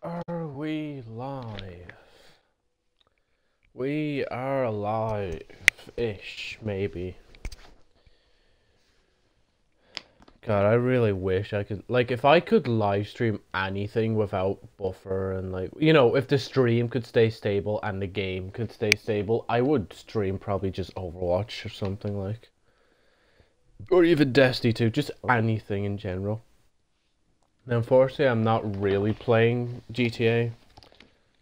Are we live? We are live ish, maybe. God, I really wish I could. Like, if I could live stream anything without buffer and, like, you know, if the stream could stay stable and the game could stay stable, I would stream probably just Overwatch or something like. Or even Destiny 2, just anything in general. Unfortunately, I'm not really playing GTA.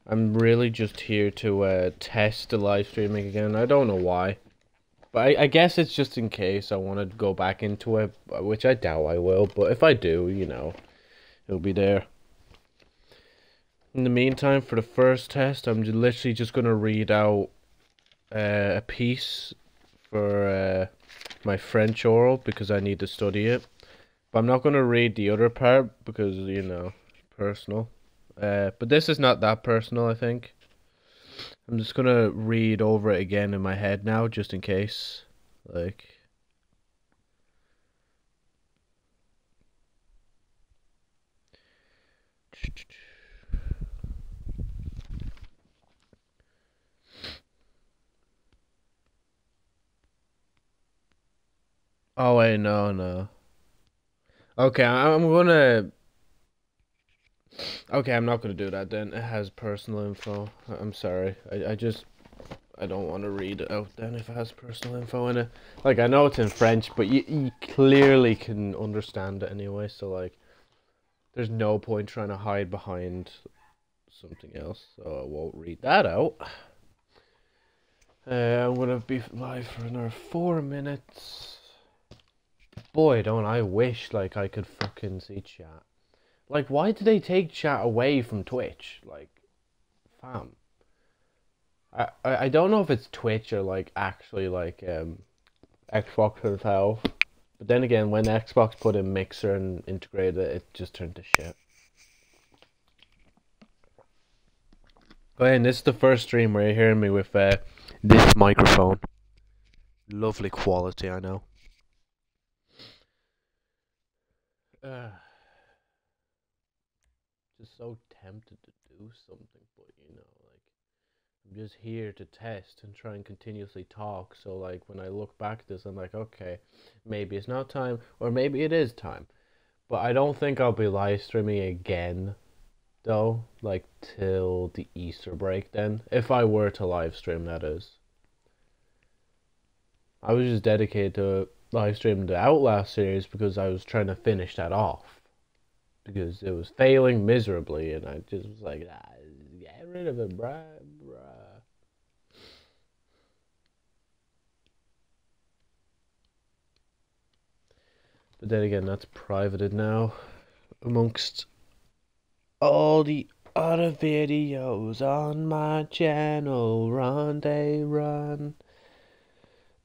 I'm really just here to uh, test the live streaming again. I don't know why. But I, I guess it's just in case I want to go back into it, which I doubt I will. But if I do, you know, it'll be there. In the meantime, for the first test, I'm literally just going to read out uh, a piece for uh, my French oral because I need to study it. But I'm not going to read the other part because, you know, personal. Uh, but this is not that personal, I think. I'm just going to read over it again in my head now, just in case. Like. Oh wait, no, no. Okay, I'm gonna. Okay, I'm not gonna do that then. It has personal info. I'm sorry. I, I just I don't want to read it out then if it has personal info in it. Like I know it's in French, but you you clearly can understand it anyway. So like, there's no point trying to hide behind something else. So I won't read that out. Uh, I'm gonna be live for another four minutes boy, don't I wish like I could fucking see chat. Like, why did they take chat away from Twitch? Like, fam. I, I, don't know if it's Twitch or like actually like um Xbox itself. But then again, when Xbox put in Mixer and integrated it, it just turned to shit. And this is the first stream where you're hearing me with uh, this microphone. Lovely quality, I know. Uh, just so tempted to do something, but you know, like I'm just here to test and try and continuously talk. So like when I look back at this, I'm like, okay, maybe it's not time, or maybe it is time. But I don't think I'll be live streaming again, though, like till the Easter break. Then, if I were to live stream, that is. I was just dedicated to live streamed the Outlast series because I was trying to finish that off. Because it was failing miserably, and I just was like, ah, get rid of it, bruh, bruh. But then again, that's privated now amongst all the other videos on my channel. Run, they run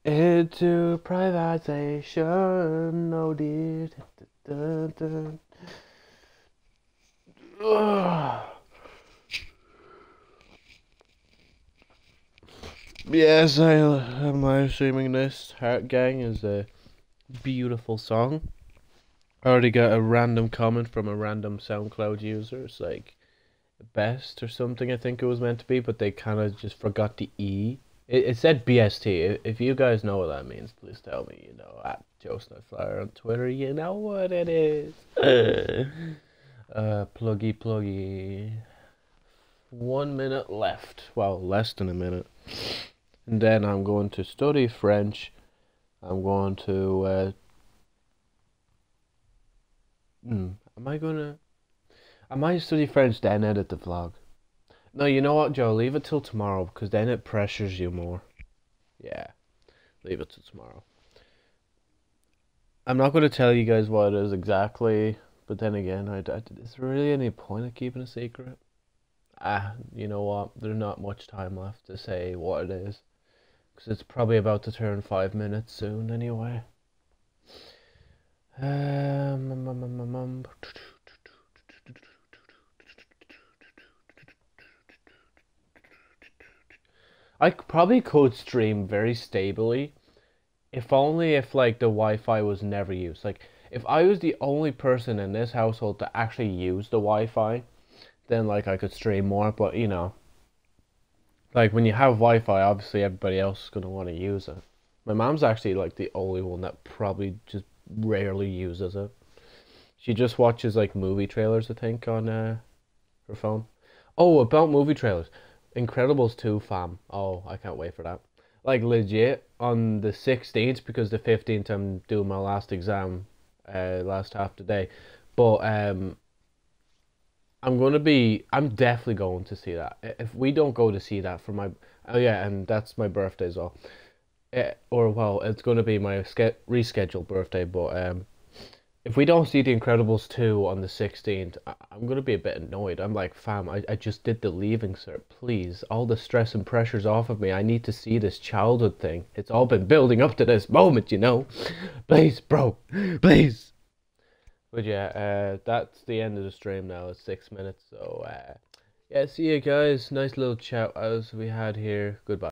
into privatization. No, dear. Yes, I am live streaming this. Heart Gang is a beautiful song. I already got a random comment from a random SoundCloud user. It's like best or something, I think it was meant to be, but they kind of just forgot the E. It, it said BST. If you guys know what that means, please tell me. You know, at Josephnite Flyer on Twitter, you know what it is. uh, pluggy, pluggy. One minute left. Well, less than a minute. And then I'm going to study French. I'm going to. Uh, hmm, am I gonna? I might study French then edit the vlog. No, you know what, Joe? Leave it till tomorrow because then it pressures you more. Yeah, leave it till tomorrow. I'm not going to tell you guys what it is exactly, but then again, I, I, is there really any point of keeping a secret? Ah, you know what? There's not much time left to say what it is because it's probably about to turn five minutes soon anyway. Um, um, um, um, um. I probably could stream very stably, if only if like the Wi-Fi was never used. Like if I was the only person in this household to actually use the Wi-Fi, then like I could stream more. But you know, like when you have Wi-Fi, obviously everybody else is gonna want to use it. My mom's actually like the only one that probably just rarely uses it. She just watches like movie trailers, I think, on uh, her phone. Oh, about movie trailers. Incredibles 2, fam. Oh, I can't wait for that. Like legit on the 16th because the 15th I'm doing my last exam uh last half the day. But um I'm gonna be I'm definitely going to see that. If we don't go to see that for my oh yeah, and that's my birthday as well. Uh, or well, it's gonna be my ske rescheduled birthday, but um if we don't see The Incredibles 2 on the 16th, I- I'm gonna be a bit annoyed. I'm like, fam, I, I just did the leaving cert. Please, all the stress and pressure's off of me. I need to see this childhood thing. It's all been building up to this moment, you know? Please, bro, please. But yeah, uh, that's the end of the stream now. It's six minutes, so uh, yeah, see you guys. Nice little chat as we had here. Goodbye.